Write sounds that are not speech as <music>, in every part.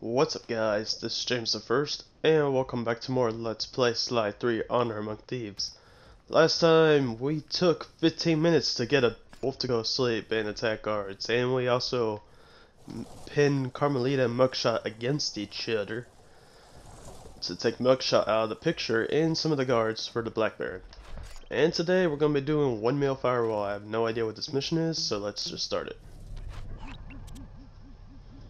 What's up guys, this is James the First, and welcome back to more Let's Play Sly 3 Honor Among Thieves. Last time, we took 15 minutes to get a wolf to go sleep and attack guards, and we also pinned Carmelita and Mugshot against each other to take Mugshot out of the picture and some of the guards for the Black Baron. And today, we're going to be doing Windmill firewall. I have no idea what this mission is, so let's just start it.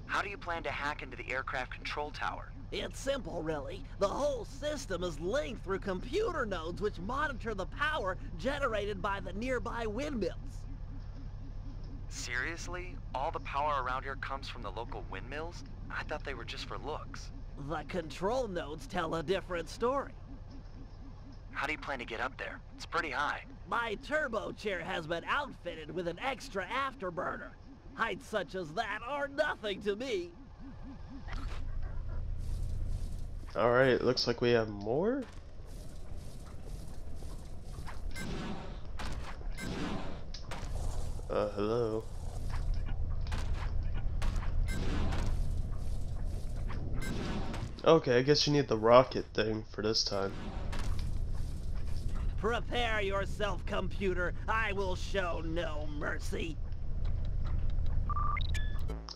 How do you plan to hack into the aircraft control tower? It's simple, really. The whole system is linked through computer nodes which monitor the power generated by the nearby windmills. Seriously? All the power around here comes from the local windmills? I thought they were just for looks. The control nodes tell a different story. How do you plan to get up there? It's pretty high. My turbo chair has been outfitted with an extra afterburner. Heights such as that are nothing to me. Alright, looks like we have more. Uh, hello. Okay, I guess you need the rocket thing for this time. Prepare yourself, computer. I will show no mercy.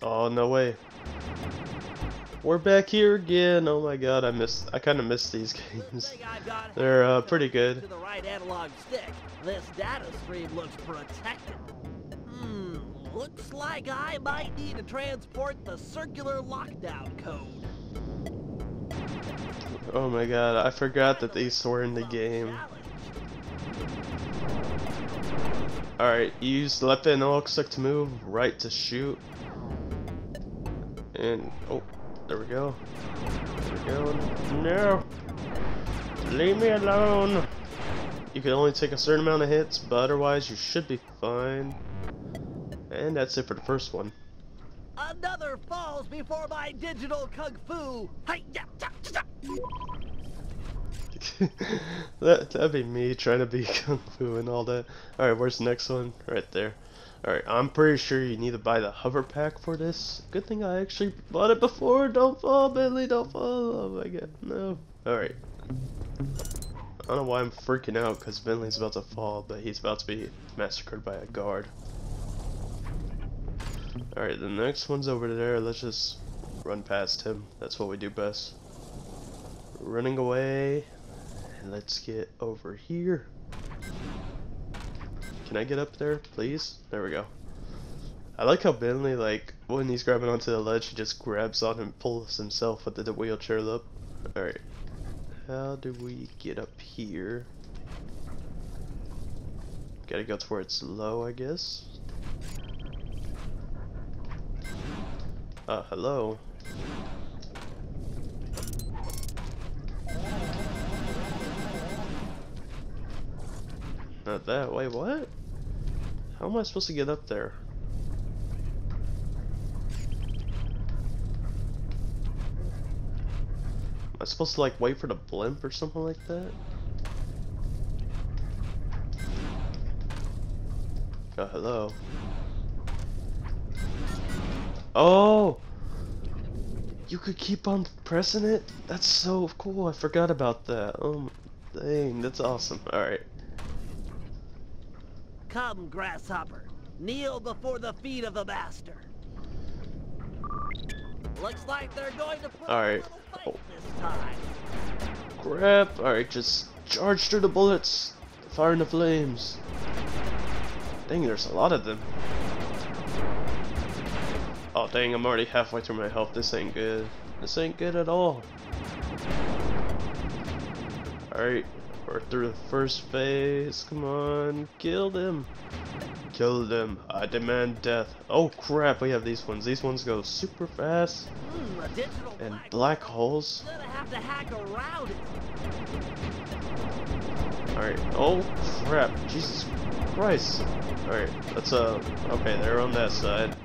Oh, no way. We're back here again. Oh my god, I miss I kind of miss these <laughs> games. They're uh, pretty good. To the right analog stick. This data stream looks protected. Hmm, looks like I might need to transport the circular lockdown code. Oh my god, I forgot that these were in the game. Alright, use left analog stick to move, right to shoot. And, oh, there we go. There we go. No! Leave me alone! You can only take a certain amount of hits, but otherwise you should be fine. And that's it for the first one. Another falls before my digital kung fu! <laughs> that, that'd be me trying to be <laughs> kung fu and all that. Alright, where's the next one? Right there. Alright, I'm pretty sure you need to buy the hover pack for this. Good thing I actually bought it before. Don't fall, Bentley, don't fall. Oh my god, no. Alright. I don't know why I'm freaking out because Bentley's about to fall, but he's about to be massacred by a guard. Alright, the next one's over there. Let's just run past him. That's what we do best. Running away. And let's get over here. Can I get up there, please? There we go. I like how Bentley, like, when he's grabbing onto the ledge, he just grabs on and pulls himself with the wheelchair up. Alright. How do we get up here? Gotta go to where it's low, I guess. Uh, hello. Not that. Wait, what? How am I supposed to get up there? Am I supposed to like wait for the blimp or something like that? Oh, hello. Oh! You could keep on pressing it? That's so cool, I forgot about that. Oh, dang, that's awesome. Alright. Come, grasshopper. Kneel before the feet of the master. Looks like they're going to put All right. oh. this time. Crap. Alright, just charge through the bullets. Fire in the flames. Dang, there's a lot of them. Oh dang, I'm already halfway through my health. This ain't good. This ain't good at all. Alright, through the first phase. Come on, kill them. Kill them. I demand death. Oh crap, we have these ones. These ones go super fast. Mm, and black, holes. Alright. Oh crap. Jesus Christ. Alright, let's uh okay, they're on that side.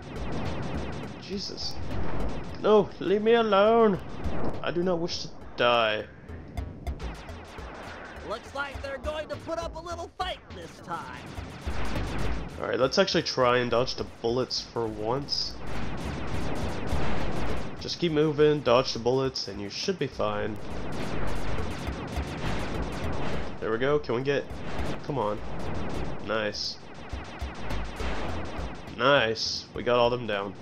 Jesus. No, leave me alone. I do not wish to die. Looks like they're going to put up a little fight this time. Alright, let's actually try and dodge the bullets for once. Just keep moving, dodge the bullets, and you should be fine. There we go. Can we get... Come on. Nice. Nice. We got all them down.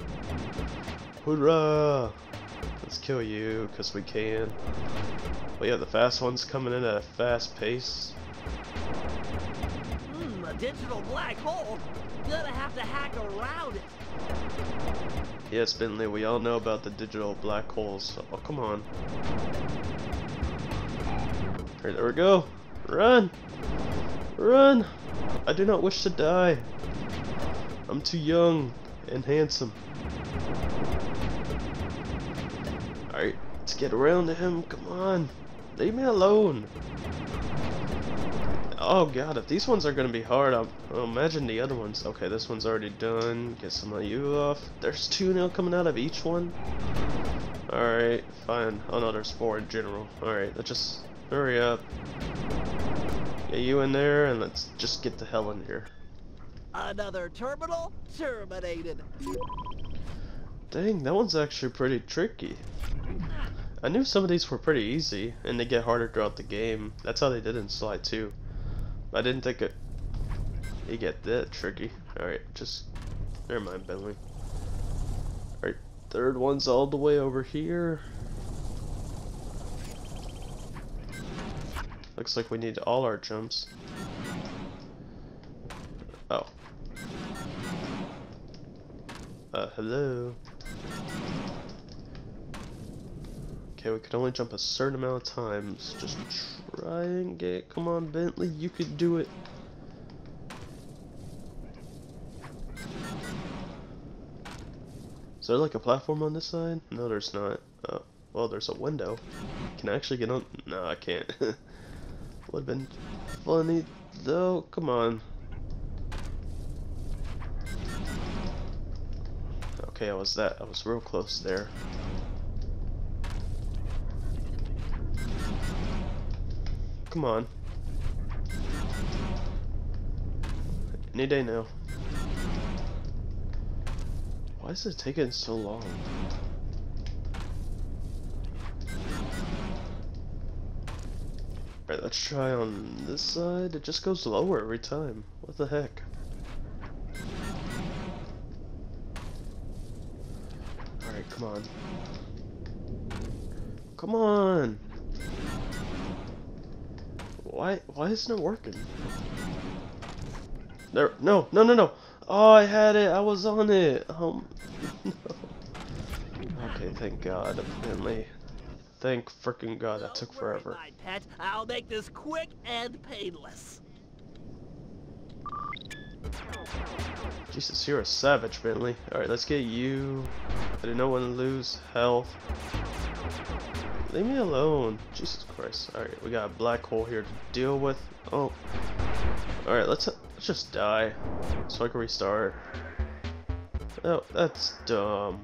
Hoorah! Let's kill you, because we can. But yeah, the fast one's coming in at a fast pace. Hmm, a digital black hole? Gonna have to hack around it. Yes, Bentley, we all know about the digital black holes. Oh, come on. Here, there we go. Run! Run! I do not wish to die. I'm too young and handsome. Alright, let's get around to him. Come on. Leave me alone. Oh god, if these ones are gonna be hard, I'll, I'll imagine the other ones. Okay, this one's already done. Get some of you off. There's two now coming out of each one. Alright, fine. Oh no, there's four in general. Alright, let's just hurry up. Get you in there and let's just get the hell in here. Another terminal terminated. Dang, that one's actually pretty tricky. I knew some of these were pretty easy, and they get harder throughout the game. That's how they did in Sly 2. I didn't think it. You get that tricky. Alright, just. Never mind, Bentley. Alright, third one's all the way over here. Looks like we need all our jumps. Oh. Uh, hello. Okay, we could only jump a certain amount of times. Just try and get. Come on, Bentley, you could do it. Is there like a platform on this side? No, there's not. Oh, well, there's a window. Can I actually get on? No, I can't. <laughs> Would've been funny though. Come on. Okay, I was that. I was real close there. Come on. Any day now. Why is it taking so long? Alright, let's try on this side. It just goes lower every time. What the heck? Alright, come on. Come on! Why why isn't it working? There no no no no Oh I had it, I was on it. Um no. <laughs> Okay, thank god, apparently. Thank freaking god that took worry, forever. my pet. I'll make this quick and painless. Jesus, you're a savage, Bentley. Alright, let's get you. I didn't want to lose health. Leave me alone. Jesus Christ. Alright, we got a black hole here to deal with. Oh. Alright, let's let's just die. So I can restart. Oh, that's dumb.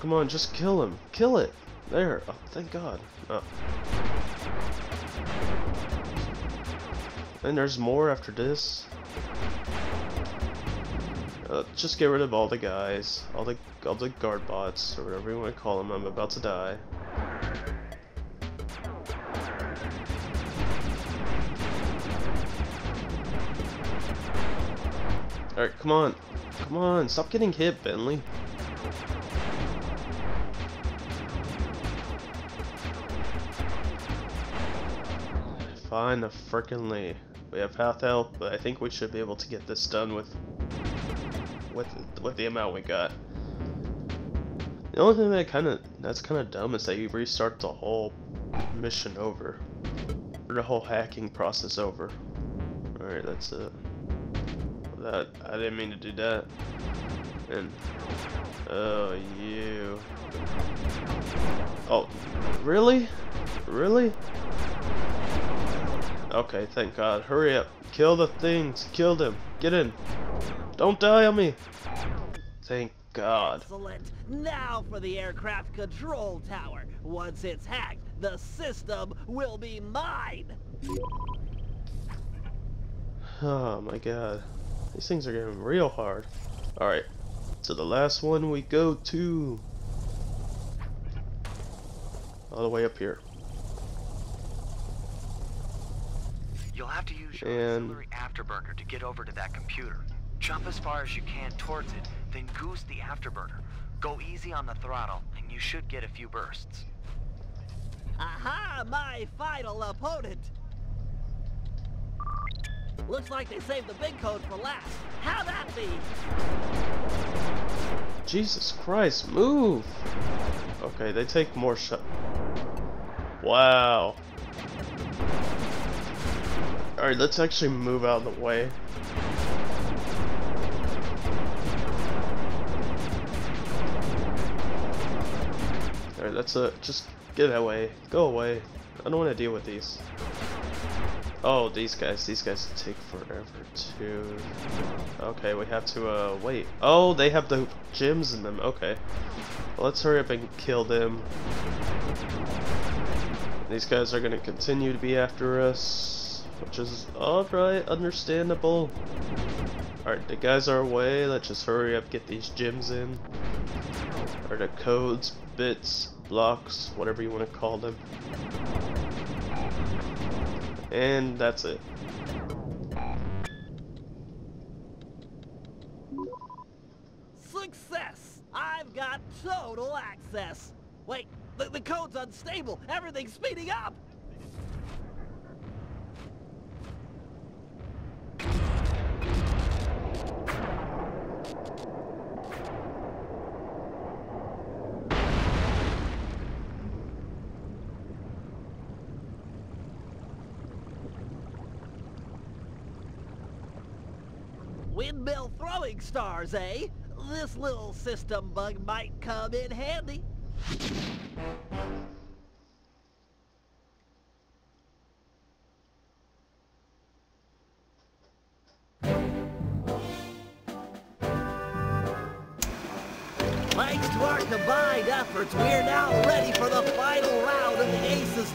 Come on, just kill him. Kill it. There. Oh, thank God. Oh. And there's more after this. Uh, just get rid of all the guys, all the all the guard bots, or whatever you want to call them. I'm about to die. Alright, come on. Come on, stop getting hit, Bentley. Fine, the frickin' Lee. We have half health, but I think we should be able to get this done with with with the amount we got. The only thing that kind of that's kind of dumb is that you restart the whole mission over, or the whole hacking process over. All right, that's it. That I didn't mean to do that. And oh, you. Oh, really? Really? Okay, thank God. Hurry up. Kill the things. Kill them. Get in. Don't die on me. Thank God. Excellent. Now for the aircraft control tower. Once it's hacked, the system will be mine. Oh my God. These things are getting real hard. Alright. to the last one we go to. All the way up here. You'll have to use your And- auxiliary afterburner to get over to that computer. Jump as far as you can towards it, then goose the afterburner. Go easy on the throttle, and you should get a few bursts. Aha, my final opponent. Looks like they saved the big code for last. How that be? Jesus Christ, move! Okay, they take more shot. Wow. Alright, let's actually move out of the way. Alright, that's a just get away. Go away. I don't want to deal with these. Oh, these guys. These guys take forever too. Okay, we have to uh wait. Oh, they have the gyms in them. Okay. Well, let's hurry up and kill them. These guys are gonna continue to be after us, which is alright, understandable. Alright, the guys are away. Let's just hurry up, get these gems in. Or the codes, bits, blocks, whatever you want to call them. And that's it. Success! I've got total access. Wait, the, the code's unstable. Everything's speeding up. Windmill throwing stars, eh? This little system bug might come in handy.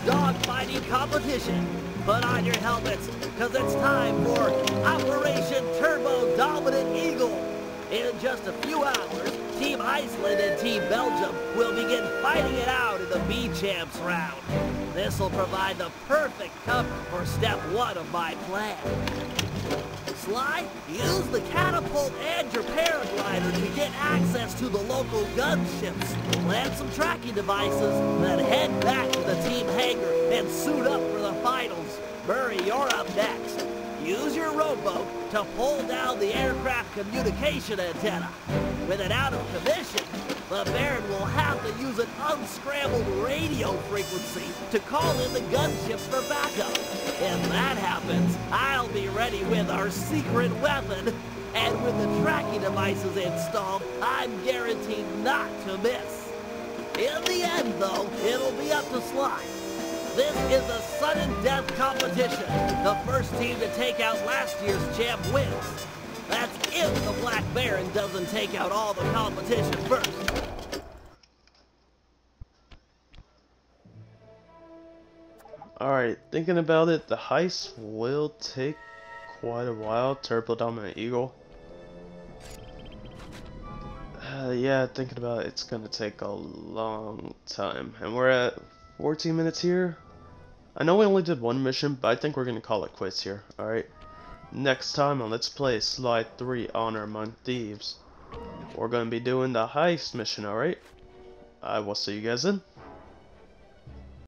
Dogfighting competition. Put on your helmets, because it's time for Operation Turbo Dominant Eagle. In just a few hours, Team Iceland and Team Belgium will begin fighting it out in the B-Champs round. This will provide the perfect cover for step one of my plan. Sly, use the catapult and your paraglider to get access to the local gunships. Plant some tracking devices, then head back to the team hangar and suit up for the finals. Murray, you're up next. Use your rowboat to pull down the aircraft communication antenna. With it out of commission, the Baron will have to use an unscrambled radio frequency to call in the gunships for backup. If that happens, I'll be ready with our secret weapon. And with the tracking devices installed, I'm guaranteed not to miss. In the end, though, it'll be up to Sly. This is a sudden death competition. The first team to take out last year's champ wins. That's if the Black Baron doesn't take out all the competition first. Alright, thinking about it, the heist will take quite a while. Turbo Dominant Eagle. Uh, yeah, thinking about it, it's gonna take a long time. And we're at 14 minutes here. I know we only did one mission, but I think we're gonna call it quits here. Alright. Next time on Let's Play Sly 3 Honor Among Thieves, we're gonna be doing the heist mission, alright? I will see you guys in.